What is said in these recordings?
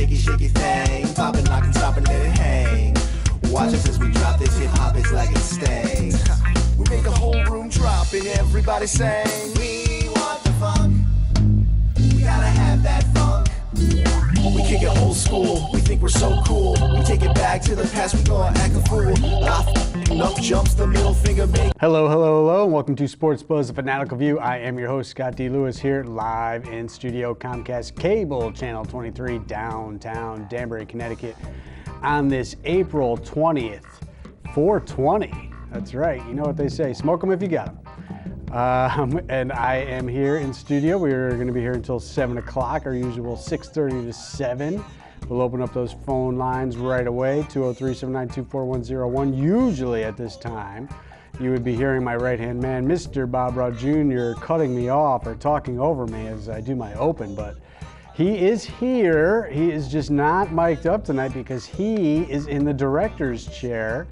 shaky, shaky thing. Popping, locking, stopping, let it hang. Watch us as we drop this hip hop, it's like it stings. We make the whole room drop and everybody sing. We want the funk. We gotta have that funk. We kick it old school. We think we're so cool. We take it back to the past. We gonna act a fool. The. Hello, hello, hello, and welcome to Sports Buzz, a fanatical view. I am your host, Scott D. Lewis, here live in studio Comcast Cable Channel 23, downtown Danbury, Connecticut, on this April 20th, 420. That's right, you know what they say smoke them if you got them. Um, and I am here in studio. We're going to be here until 7 o'clock, our usual 6.30 to 7. We'll open up those phone lines right away, 203-792-4101. Usually at this time, you would be hearing my right-hand man, Mr. Bob Rowe Jr., cutting me off or talking over me as I do my open, but he is here. He is just not mic'd up tonight because he is in the director's chair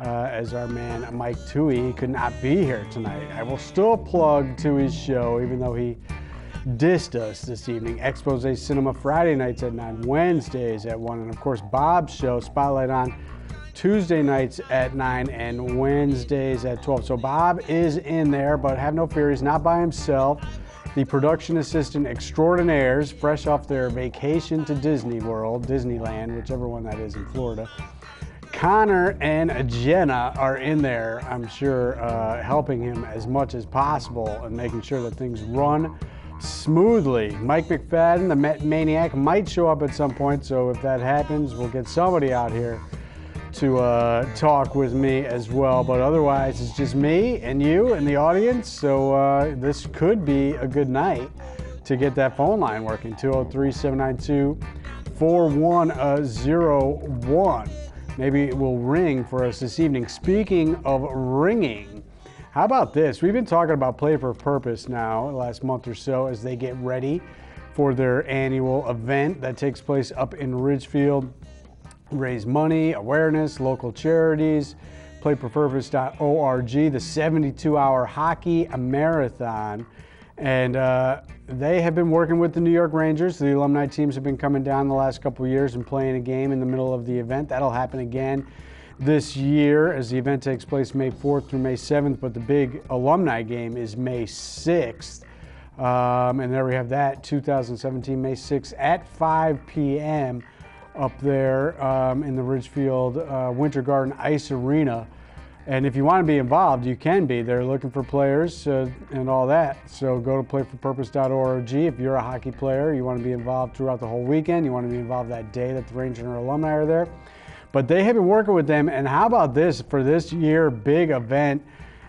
uh, as our man Mike Tui could not be here tonight. I will still plug Tui's show, even though he dissed us this evening. Expose Cinema Friday nights at 9, Wednesdays at 1, and of course Bob's show, Spotlight on Tuesday nights at 9 and Wednesdays at 12. So Bob is in there, but have no fear, he's not by himself. The production assistant extraordinaires, fresh off their vacation to Disney World, Disneyland, whichever one that is in Florida. Connor and Jenna are in there, I'm sure, uh, helping him as much as possible and making sure that things run smoothly. Mike McFadden, the Met Maniac, might show up at some point, so if that happens, we'll get somebody out here to uh, talk with me as well. But otherwise, it's just me and you and the audience, so uh, this could be a good night to get that phone line working 203 792 4101 maybe it will ring for us this evening. Speaking of ringing, how about this? We've been talking about Play for Purpose now, last month or so, as they get ready for their annual event that takes place up in Ridgefield. Raise money, awareness, local charities, playforpurpose.org, the 72 hour hockey marathon. And uh, they have been working with the New York Rangers. The alumni teams have been coming down the last couple years and playing a game in the middle of the event. That'll happen again this year as the event takes place May 4th through May 7th, but the big alumni game is May 6th. Um, and there we have that 2017 May 6th at 5 p.m. up there um, in the Ridgefield uh, Winter Garden Ice Arena. And if you want to be involved, you can be. They're looking for players uh, and all that. So go to playforpurpose.org. If you're a hockey player, you want to be involved throughout the whole weekend, you want to be involved that day that the Ranger and alumni are there. But they have been working with them. And how about this for this year big event?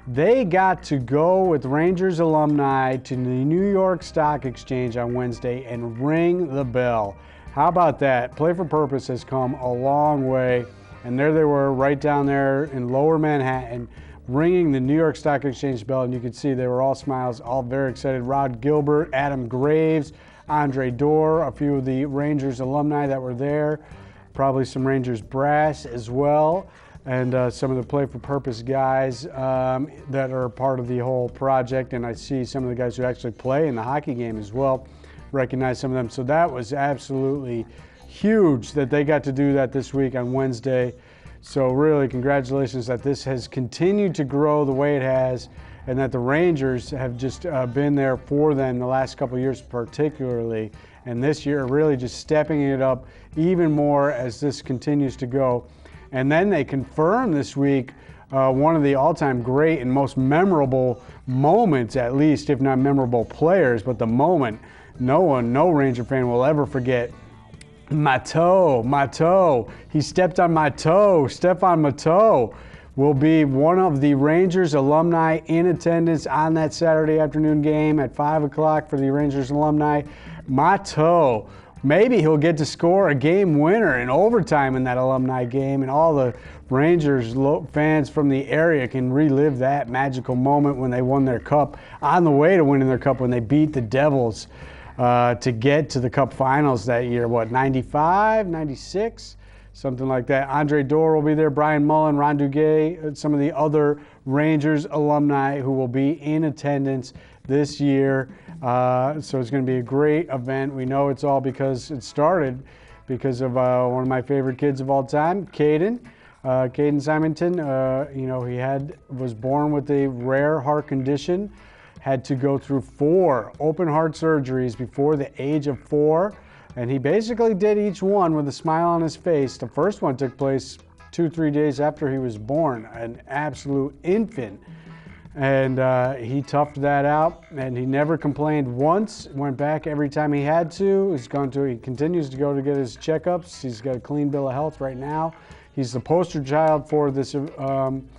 They got to go with Rangers alumni to the New York Stock Exchange on Wednesday and ring the bell. How about that? Play for Purpose has come a long way. And there they were, right down there in lower Manhattan, ringing the New York Stock Exchange bell. And you could see they were all smiles, all very excited. Rod Gilbert, Adam Graves, Andre Dorr, a few of the Rangers alumni that were there, probably some Rangers brass as well, and uh, some of the Play for Purpose guys um, that are part of the whole project. And I see some of the guys who actually play in the hockey game as well, recognize some of them. So that was absolutely huge that they got to do that this week on Wednesday. So, really, congratulations that this has continued to grow the way it has, and that the Rangers have just uh, been there for them the last couple years, particularly. And this year, really just stepping it up even more as this continues to go. And then they confirmed this week uh, one of the all time great and most memorable moments, at least, if not memorable players, but the moment no one, no Ranger fan will ever forget my toe, my toe. He stepped on my toe. Stephane Matteau will be one of the Rangers alumni in attendance on that Saturday afternoon game at 5 o'clock for the Rangers alumni. My toe. Maybe he'll get to score a game winner in overtime in that alumni game, and all the Rangers fans from the area can relive that magical moment when they won their cup on the way to winning their cup when they beat the Devils uh, to get to the Cup Finals that year. What, 95, 96? something like that. Andre Dorr will be there, Brian Mullen, Ron Duguay, uh, some of the other Rangers alumni who will be in attendance this year. Uh, so it's going to be a great event. We know it's all because it started because of uh, one of my favorite kids of all time, Caden. Uh, Caden Simonton, uh, you know, he had was born with a rare heart condition, had to go through four open heart surgeries before the age of four, and he basically did each one with a smile on his face. The first one took place two, three days after he was born, an absolute infant. And uh, he toughed that out, and he never complained once. Went back every time he had to. He's gone to. He continues to go to get his checkups. He's got a clean bill of health right now. He's the poster child for this um,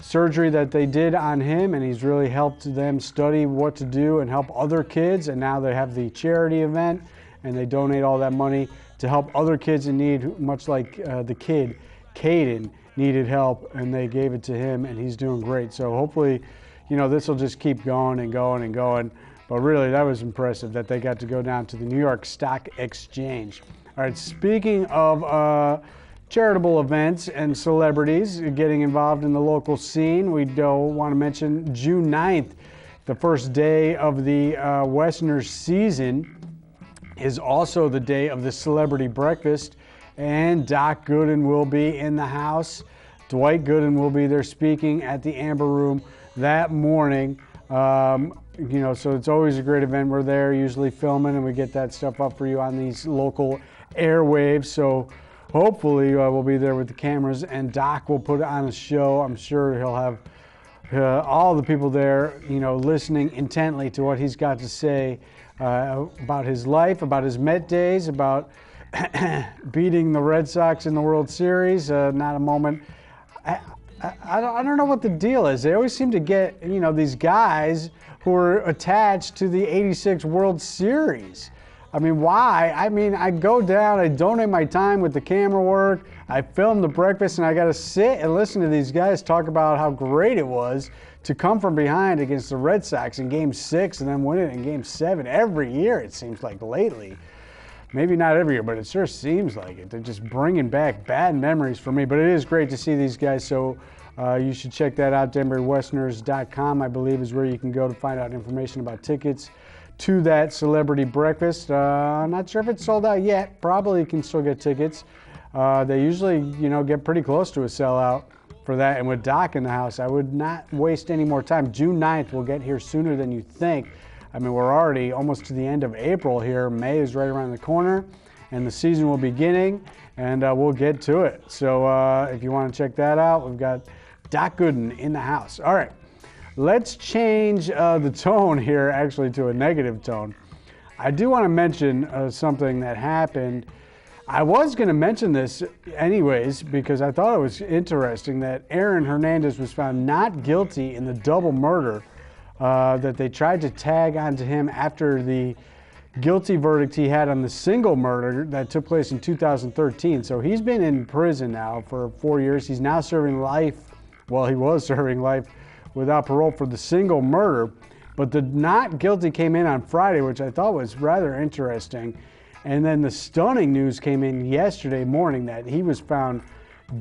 surgery that they did on him, and he's really helped them study what to do and help other kids. And now they have the charity event, and they donate all that money to help other kids in need, much like uh, the kid, Caden needed help and they gave it to him and he's doing great. So hopefully, you know, this will just keep going and going and going. But really, that was impressive that they got to go down to the New York Stock Exchange. All right, speaking of uh, charitable events and celebrities getting involved in the local scene, we don't want to mention June 9th, the first day of the uh, Westerners season, is also the day of the celebrity breakfast and Doc Gooden will be in the house. Dwight Gooden will be there speaking at the Amber Room that morning. Um, you know, so it's always a great event. We're there usually filming, and we get that stuff up for you on these local airwaves. So hopefully, uh, we'll be there with the cameras, and Doc will put on a show. I'm sure he'll have uh, all the people there, you know, listening intently to what he's got to say uh, about his life, about his Met days, about beating the Red Sox in the World Series. Uh, not a moment. I, I, I, don't, I don't know what the deal is. They always seem to get, you know, these guys who are attached to the 86 World Series. I mean, why? I mean, I go down, I donate my time with the camera work, I film the breakfast, and I got to sit and listen to these guys talk about how great it was to come from behind against the Red Sox in game six and then win it in game seven every year, it seems like lately. Maybe not every year, but it sure seems like it. They're just bringing back bad memories for me. But it is great to see these guys. So uh, you should check that out. DanburyWesterners.com, I believe, is where you can go to find out information about tickets to that celebrity breakfast. Uh, I'm not sure if it's sold out yet. Probably can still get tickets. Uh, they usually, you know, get pretty close to a sellout for that. And with Doc in the house, I would not waste any more time. June 9th will get here sooner than you think. I mean, we're already almost to the end of April here. May is right around the corner, and the season will be beginning, and uh, we'll get to it. So uh, if you want to check that out, we've got Doc Gooden in the house. All right, let's change uh, the tone here actually to a negative tone. I do want to mention uh, something that happened. I was going to mention this anyways because I thought it was interesting that Aaron Hernandez was found not guilty in the double murder uh, that they tried to tag onto him after the guilty verdict he had on the single murder that took place in 2013. So he's been in prison now for four years. He's now serving life. Well, he was serving life without parole for the single murder. But the not guilty came in on Friday, which I thought was rather interesting. And then the stunning news came in yesterday morning that he was found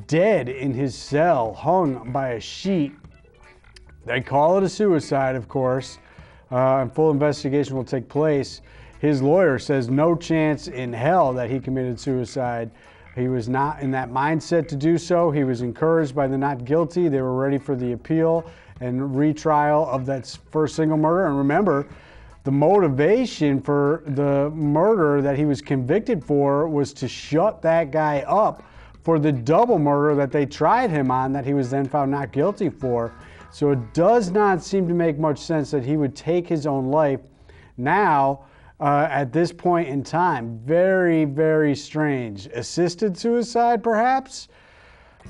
dead in his cell, hung by a sheet they call it a suicide, of course, uh, and full investigation will take place. His lawyer says no chance in hell that he committed suicide. He was not in that mindset to do so. He was encouraged by the not guilty. They were ready for the appeal and retrial of that first single murder. And remember, the motivation for the murder that he was convicted for was to shut that guy up for the double murder that they tried him on that he was then found not guilty for. So it does not seem to make much sense that he would take his own life now uh, at this point in time. Very, very strange. Assisted suicide, perhaps?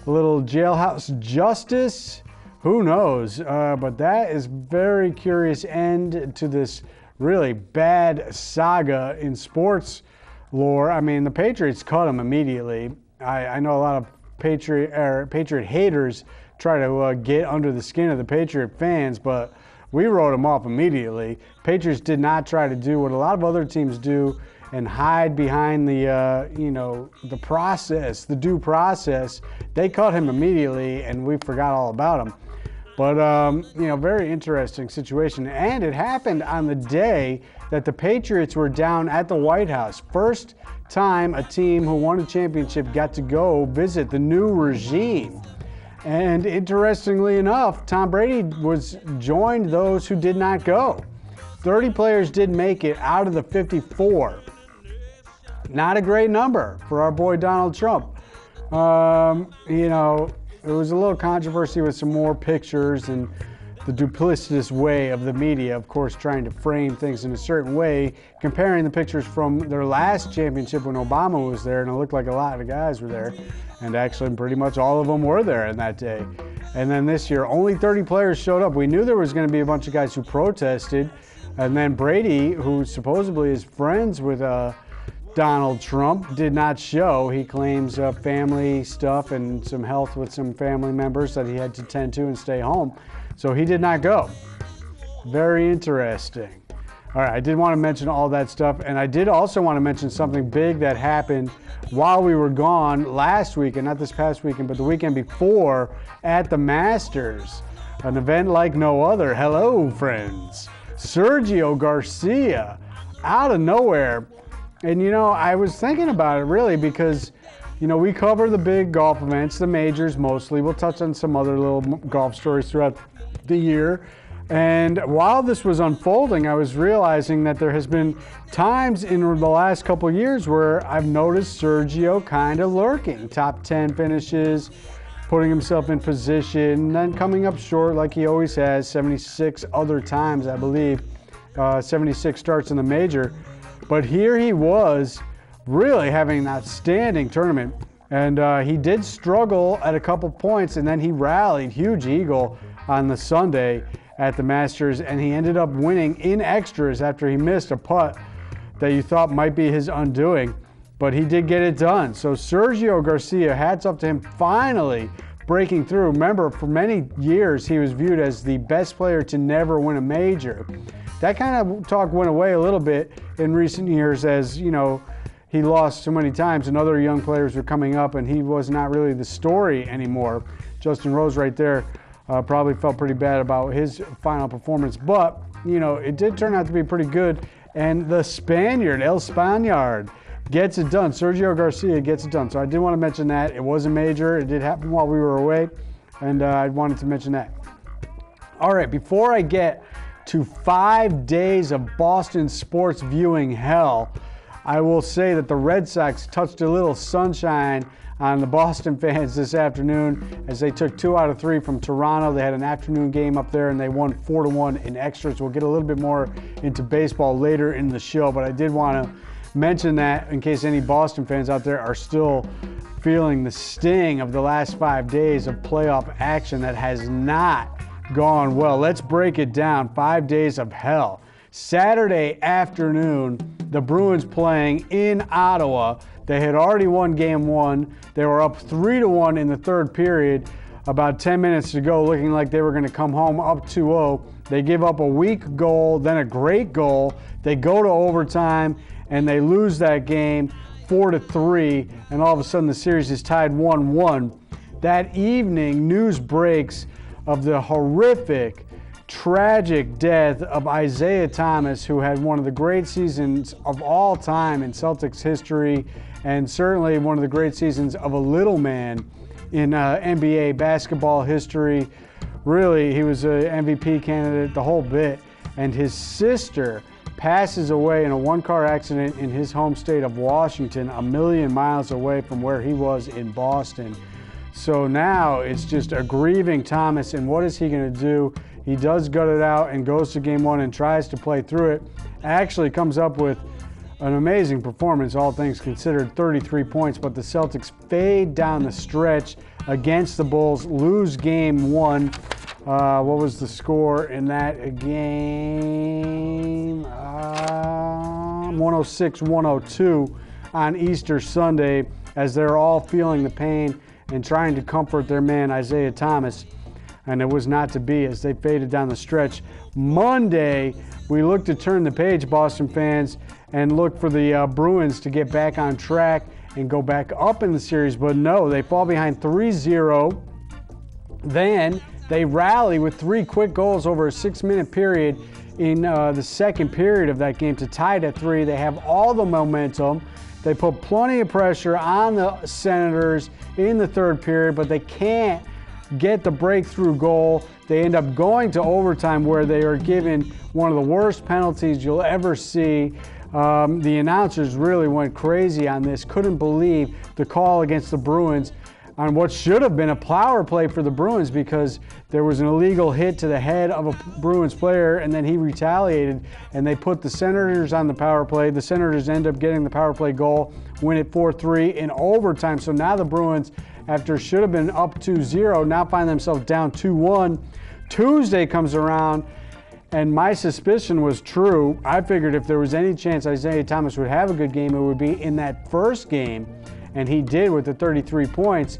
A little jailhouse justice? Who knows? Uh, but that is very curious end to this really bad saga in sports lore. I mean, the Patriots cut him immediately. I, I know a lot of Patriot er, Patriot haters try to uh, get under the skin of the Patriot fans, but we wrote them off immediately. Patriots did not try to do what a lot of other teams do and hide behind the, uh, you know, the process, the due process. They caught him immediately, and we forgot all about him. But, um, you know, very interesting situation. And it happened on the day that the Patriots were down at the White House. First time a team who won a championship got to go visit the new regime. And interestingly enough, Tom Brady was joined those who did not go. 30 players did make it out of the 54. Not a great number for our boy Donald Trump. Um, you know, there was a little controversy with some more pictures and the duplicitous way of the media, of course, trying to frame things in a certain way, comparing the pictures from their last championship when Obama was there, and it looked like a lot of guys were there, and actually pretty much all of them were there in that day. And then this year, only 30 players showed up. We knew there was going to be a bunch of guys who protested, and then Brady, who supposedly is friends with uh, Donald Trump, did not show. He claims uh, family stuff and some health with some family members that he had to tend to and stay home. So he did not go. Very interesting. All right, I did want to mention all that stuff, and I did also want to mention something big that happened while we were gone last weekend, not this past weekend, but the weekend before at the Masters. An event like no other. Hello, friends. Sergio Garcia out of nowhere. And you know, I was thinking about it really because you know, we cover the big golf events, the majors mostly. We'll touch on some other little golf stories throughout the year. And while this was unfolding, I was realizing that there has been times in the last couple years where I've noticed Sergio kind of lurking, top 10 finishes, putting himself in position, and then coming up short like he always has, 76 other times, I believe, uh, 76 starts in the major. But here he was really having an outstanding tournament. And uh, he did struggle at a couple points, and then he rallied, huge eagle on the Sunday at the Masters, and he ended up winning in extras after he missed a putt that you thought might be his undoing. But he did get it done. So Sergio Garcia, hats off to him finally breaking through. Remember, for many years, he was viewed as the best player to never win a major. That kind of talk went away a little bit in recent years as, you know, he lost so many times and other young players were coming up and he was not really the story anymore. Justin Rose right there uh, probably felt pretty bad about his final performance, but you know it did turn out to be pretty good. And the Spaniard, El Spaniard, gets it done. Sergio Garcia gets it done. So I did want to mention that it was a major. It did happen while we were away, and uh, I wanted to mention that. All right, before I get to five days of Boston sports viewing hell, I will say that the Red Sox touched a little sunshine on the Boston fans this afternoon as they took two out of three from Toronto. They had an afternoon game up there and they won four to one in extras. We'll get a little bit more into baseball later in the show, but I did want to mention that in case any Boston fans out there are still feeling the sting of the last five days of playoff action that has not gone well. Let's break it down. Five days of hell. Saturday afternoon, the Bruins playing in Ottawa. They had already won game one. They were up three to one in the third period. About 10 minutes to go, looking like they were going to come home up 2 0. They give up a weak goal, then a great goal. They go to overtime and they lose that game 4 to 3. And all of a sudden, the series is tied 1 1. That evening, news breaks of the horrific tragic death of Isaiah Thomas, who had one of the great seasons of all time in Celtics history, and certainly one of the great seasons of a little man in uh, NBA basketball history. Really, he was an MVP candidate, the whole bit. And his sister passes away in a one car accident in his home state of Washington, a million miles away from where he was in Boston. So now it's just a grieving Thomas, and what is he going to do? He does gut it out and goes to game one and tries to play through it. Actually, comes up with an amazing performance, all things considered 33 points, but the Celtics fade down the stretch against the Bulls, lose game one. Uh, what was the score in that game? Uh, 106 102 on Easter Sunday as they're all feeling the pain and trying to comfort their man, Isaiah Thomas. and it was not to be as they faded down the stretch. Monday, we look to turn the page, Boston fans, and look for the uh, Bruins to get back on track and go back up in the series, but no, they fall behind 3 0. Then they rally with three quick goals over a six minute period in uh, the second period of that game to tie it at three. They have all the momentum. They put plenty of pressure on the Senators in the third period, but they can't get the breakthrough goal. They end up going to overtime where they are given one of the worst penalties you'll ever see. Um, the announcers really went crazy on this, couldn't believe the call against the Bruins on what should have been a power play for the Bruins because there was an illegal hit to the head of a Bruins player and then he retaliated and they put the Senators on the power play. The Senators end up getting the power play goal, win it 4 3 in overtime. So now the Bruins, after should have been up 2 0, now find themselves down 2 1. Tuesday comes around. And my suspicion was true. I figured if there was any chance Isaiah Thomas would have a good game, it would be in that first game and he did with the 33 points,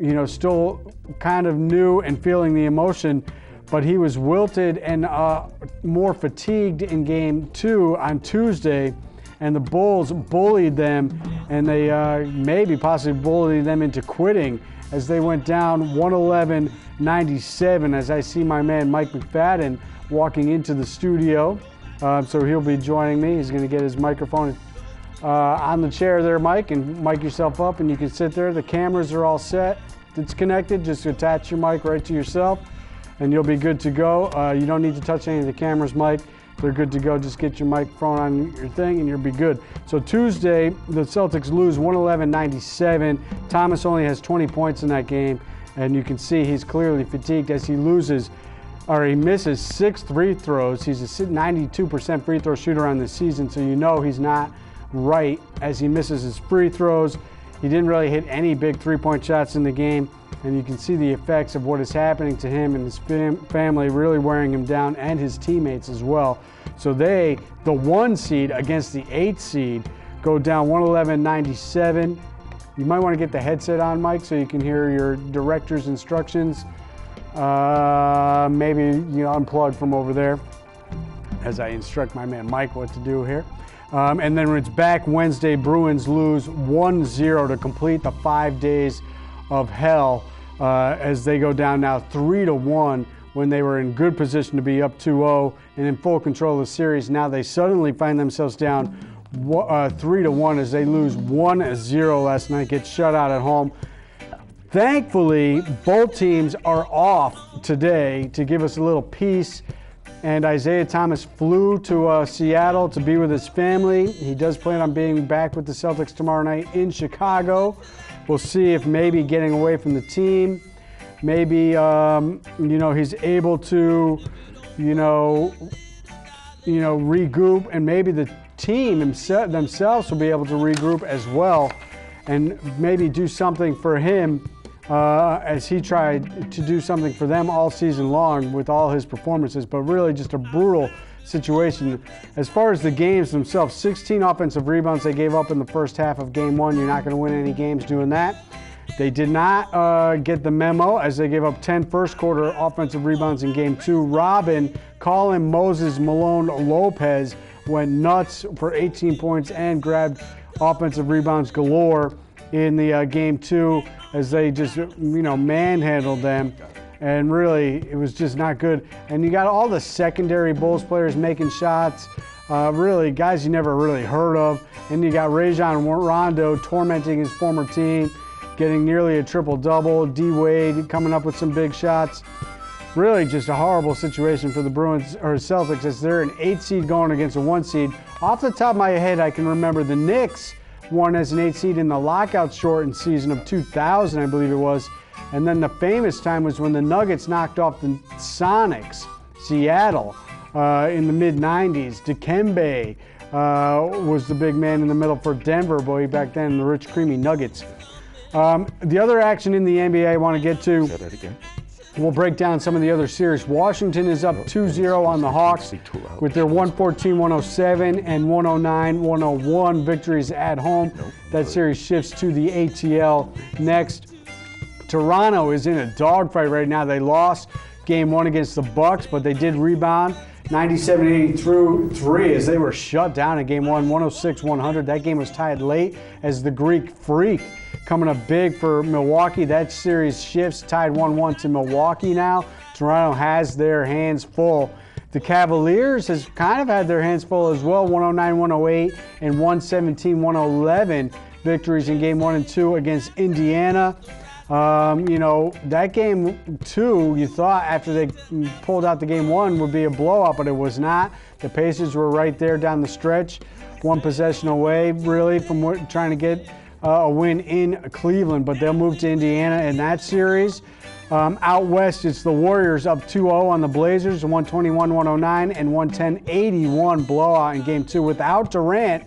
you know, still kind of new and feeling the emotion, but he was wilted and uh, more fatigued in game two on Tuesday. And the Bulls bullied them, and they uh, maybe possibly bullied them into quitting as they went down 111 97. As I see my man Mike McFadden walking into the studio. Uh, so he'll be joining me. He's going to get his microphone uh, on the chair there, Mike, and mic yourself up, and you can sit there. The cameras are all set. It's connected. Just attach your mic right to yourself, and you'll be good to go. Uh, you don't need to touch any of the cameras, Mike. They're good to go. Just get your microphone on your thing, and you'll be good. So Tuesday, the Celtics lose 111-97. Thomas only has 20 points in that game, and you can see he's clearly fatigued as he loses or he misses six free throws. He's a 92% free throw shooter on the season, so you know he's not right as he misses his free throws. He didn't really hit any big three point shots in the game, and you can see the effects of what is happening to him and his fam- family really wearing him down and his teammates as well. So they, the one seed against the eight seed, go down 111 97. You might want to get the headset on, Mike, so you can hear your director's instructions. Uh, maybe you unplug from over there as I instruct my man Mike what to do here. Um, and then when it's back Wednesday, Bruins lose 1 0 to complete the five days of hell uh, as they go down now 3 to 1 when they were in good position to be up 2 0 and in full control of the series. Now they suddenly find themselves down uh, 3 to 1 as they lose 1 0 last night, get shut out at home. Thankfully, both teams are off today to give us a little peace and Isaiah Thomas flew to uh, Seattle to be with his family. He does plan on being back with the Celtics tomorrow night in Chicago. We'll see if maybe getting away from the team, maybe um, you know he's able to, you know, you know regroup, and maybe the team themselves will be able to regroup as well, and maybe do something for him uh, as he tried to do something for them all season long with all his performances, but really just a brutal situation. As far as the games themselves, 16 offensive rebounds they gave up in the first half of game one. You're not going to win any games doing that. They did not uh, get the memo as they gave up 10 first quarter offensive rebounds in game two. Robin, Colin Moses, Malone, Lopez went nuts for 18 points and grabbed offensive rebounds galore in the uh, game two as they just, you know, manhandled them. And really, it was just not good. And you got all the secondary Bulls players making shots. Uh, really, guys you never really heard of. And you got Rajon Rondo tormenting his former team, getting nearly a triple double. D Wade coming up with some big shots. Really, just a horrible situation for the Bruins or Celtics as they're an eight seed going against a one seed. Off the top of my head, I can remember the Knicks won as an eight seed in the lockout shortened season of 2000, I believe it was. And then the famous time was when the Nuggets knocked off the Sonics, Seattle, uh, in the mid 90s. Dikembe uh, was the big man in the middle for Denver, boy, back then, the rich, creamy Nuggets. Um, the other action in the NBA I want to get to. We'll break down some of the other series. Washington is up 2 0 on the Hawks with their 114 107 and 109 101 victories at home. That series shifts to the ATL next. Toronto is in a dogfight right now. They lost game one against the Bucks, but they did rebound 97-83 as they were shut down in game one, 106-100. That game was tied late as the Greek Freak coming up big for Milwaukee. That series shifts, tied 1-1 to Milwaukee now. Toronto has their hands full. The Cavaliers has kind of had their hands full as well, 109-108 and 117-111 victories in game one and two against Indiana. Um, you know, that game two, you thought after they pulled out the game one would be a blowout, but it was not. The Pacers were right there down the stretch, one possession away, really, from trying to get uh, a win in Cleveland, but they'll move to Indiana in that series. Um, out west, it's the Warriors up 2-0 on the Blazers, 121-109 and 110-81 blowout in Game 2 without Durant,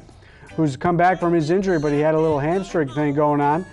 who's come back from his injury, but he had a little hamstring thing going on.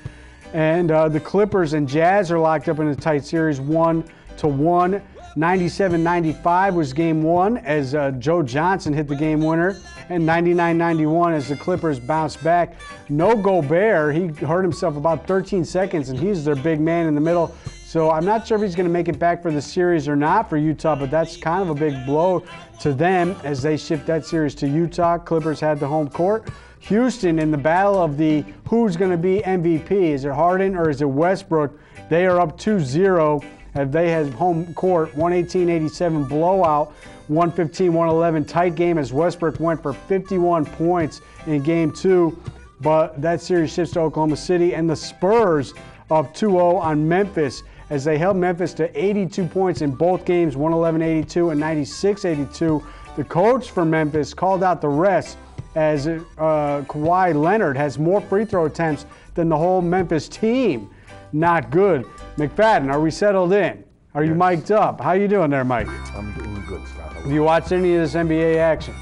And uh, the Clippers and Jazz are locked up in a tight series, 1 to 1. 97-95 was game one as uh, Joe Johnson hit the game winner, and 99-91 as the Clippers bounced back. No Gobert, he hurt himself about 13 seconds, and he's their big man in the middle. So I'm not sure if he's going to make it back for the series or not for Utah, but that's kind of a big blow to them as they shift that series to Utah. Clippers had the home court. Houston in the battle of the who's going to be MVP. Is it Harden or is it Westbrook? They are up 2 0 they had home court 118 87 blowout, 115 111 tight game as Westbrook went for 51 points in game two. But that series shifts to Oklahoma City and the Spurs up 2 0 on Memphis as they held Memphis to 82 points in both games 111 82 and 96 82. The coach for Memphis called out the rest as uh, Kawhi Leonard has more free throw attempts than the whole Memphis team. Not good. McFadden, are we settled in? Are you mic'd up? How you doing there, Mike? I'm doing good, Scott. Have you watched any of this NBA action?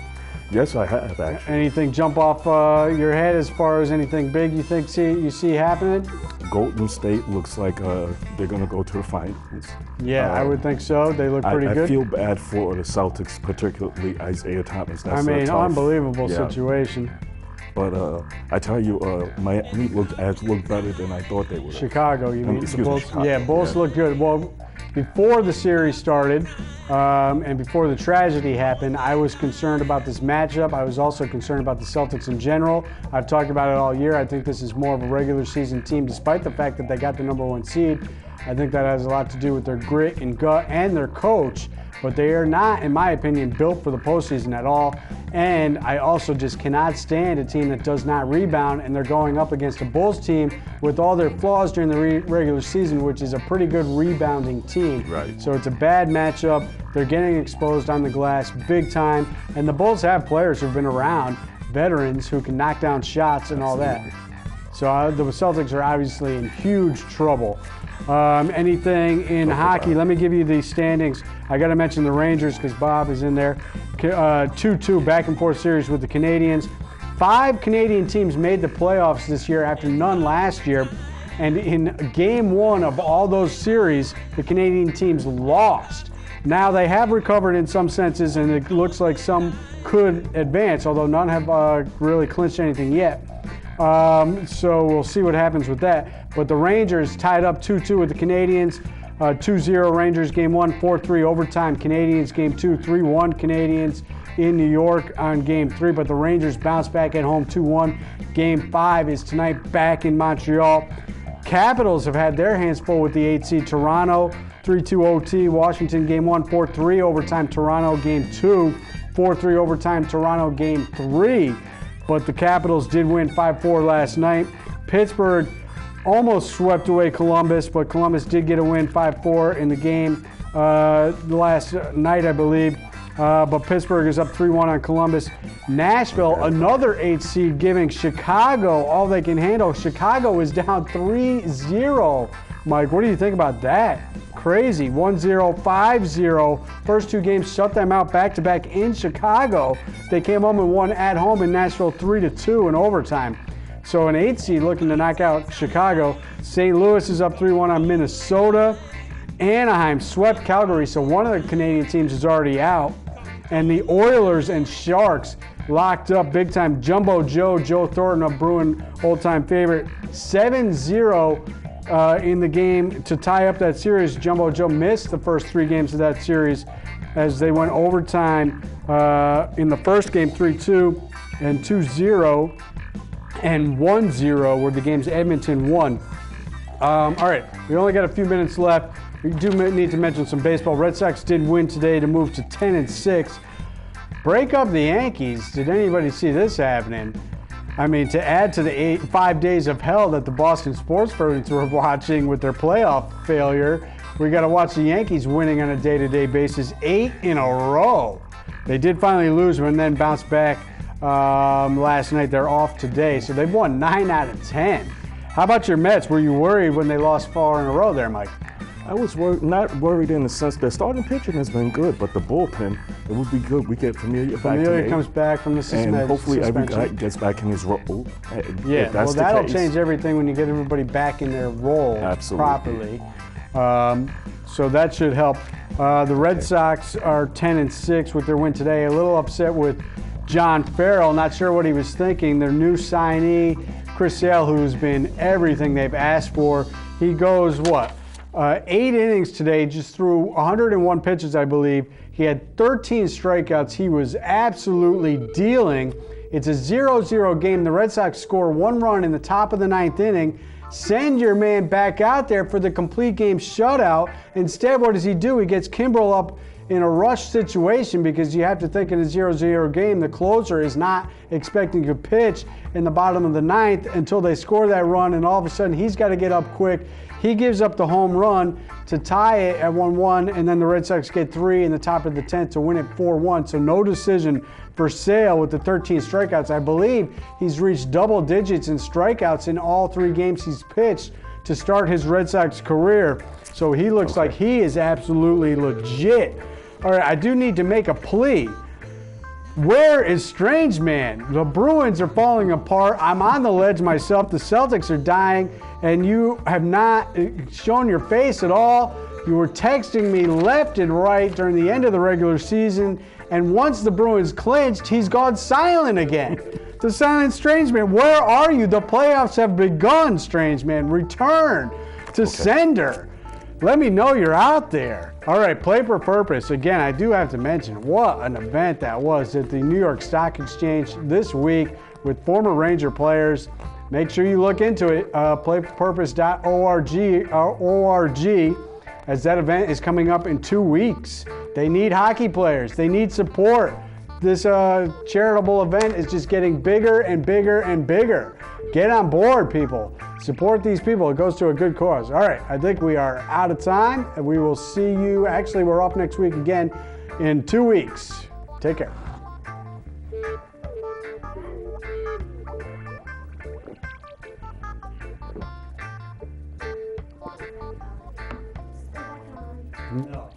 Yes, I have actually. Anything jump off uh, your head as far as anything big you think see you see happening? Golden State looks like uh, they're going to go to the finals. Yeah, I Uh, would think so. They look pretty I, I good. feel bad for the Celtics, particularly Isaiah Thomas. That's I mean, unbelievable yeah. situation. But uh, I tell you, uh, Miami looked as looked better than I thought they would. Chicago, you Um, mean? The excuse me, Chicago, yeah, Bulls yeah. look good. Well, before the series started um, and before the tragedy happened, I was concerned about this matchup. I was also concerned about the Celtics in general. I've talked about it all year. I think this is more of a regular season team, despite the fact that they got the number one seed. I think that has a lot to do with their grit and gut and their coach. But they are not, in my opinion, built for the postseason at all. And I also just cannot stand a team that does not rebound, and they're going up against a Bulls team with all their flaws during the re- regular season, which is a pretty good rebounding team. Right. So it's a bad matchup. They're getting exposed on the glass big time, and the Bulls have players who've been around, veterans who can knock down shots and all that. So uh, the Celtics are obviously in huge trouble. Um, anything in hockey? Let me give you the standings. I got to mention the Rangers because Bob is in there. Uh, 2-2 back and forth series with the Canadiens. Five Canadian teams made the playoffs this year after none last year. And in game one of all those series, the Canadian teams lost. Now they have recovered in some senses, and it looks like some could advance, although none have uh, really clinched anything yet. Um, so we'll see what happens with that. But the Rangers tied up 2 2 with the Canadiens. Uh, 2 0 Rangers game one, 4 3 overtime Canadiens game two, 3 1 Canadiens in New York on game three. But the Rangers bounce back at home 2 1. Game five is tonight back in Montreal. Capitals have had their hands full with the 8 seed Toronto, 3 2 OT. Washington game one, 4 3 overtime Toronto game two, 4 3 overtime Toronto game three. But the Capitals did win 5 4 last night. Pittsburgh almost swept away Columbus, but Columbus did get a win 5 4 in the game uh, last night, I believe. Uh, but Pittsburgh is up 3 1 on Columbus. Nashville, another 8 seed, giving Chicago all they can handle. Chicago is down 3 0. Mike, what do you think about that? Crazy. 1 0, 5 0. First two games shut them out back to back in Chicago. They came home and won at home in Nashville 3 2 in overtime. So an 8 seed looking to knock out Chicago. St. Louis is up 3 1 on Minnesota. Anaheim swept Calgary, so one of the Canadian teams is already out. And the Oilers and Sharks locked up big time. Jumbo Joe, Joe Thornton, a Bruin old time favorite, 7 0 uh, in the game to tie up that series. Jumbo Joe missed the first three games of that series as they went overtime uh, in the first game 3 2 and 2 0 and 1 0 were the games Edmonton won. Um, all right, we only got a few minutes left. We do need to mention some baseball. Red Sox did win today to move to 10 and 6. Break up the Yankees. Did anybody see this happening? I mean, to add to the eight, five days of hell that the Boston sports fans were watching with their playoff failure, we got to watch the Yankees winning on a day to day basis, eight in a row. They did finally lose and then bounce back um, last night. They're off today, so they've won nine out of 10. How about your Mets? Were you worried when they lost four in a row there, Mike? I was wor- not worried in the sense that starting pitching has been good, but the bullpen, it would be good. We get Familia. back comes back from the suspension. and hopefully every guy gets back in his role. And Yeah, well, that'll case, change everything when you get everybody back in their role Absolutely. properly. Um, so that should help. Uh, the Red Sox are 10 and 6 with their win today. A little upset with John Farrell. Not sure what he was thinking. Their new signee, Chris Sale, who's been everything they've asked for. He goes what? Uh, eight innings today, just threw 101 pitches, I believe. He had 13 strikeouts. He was absolutely dealing. It's a 0 0 game. The Red Sox score one run in the top of the ninth inning. Send your man back out there for the complete game shutout. Instead, what does he do? He gets Kimbrel up in a rush situation because you have to think in a 0 0 game, the closer is not expecting to pitch in the bottom of the ninth until they score that run, and all of a sudden he's got to get up quick. He gives up the home run to tie it at 1 1, and then the Red Sox get three in the top of the 10th to win it 4 1. So no decision for Sale with the 13 strikeouts. I believe he's reached double digits in strikeouts in all three games he's pitched to start his Red Sox career. So he looks like he is absolutely legit. All right, I do need to make a plea. Where is Strange Man? The Bruins are falling apart. I'm on the ledge myself. The Celtics are dying, and you have not shown your face at all. You were texting me left and right during the end of the regular season, and once the Bruins clinched, he's gone silent again. The silent Strange Man, where are you? The playoffs have begun, Strange Man. Return to sender. Let me know you're out there. All right, play for purpose. Again, I do have to mention what an event that was at the New York Stock Exchange this week with former Ranger players. Make sure you look into it. Uh, playforpurpose.org, uh, org, as that event is coming up in two weeks. They need hockey players. They need support. This uh, charitable event is just getting bigger and bigger and bigger. Get on board, people. Support these people. It goes to a good cause. All right, I think we are out of time, and we will see you. Actually, we're off next week again in two weeks. Take care. No.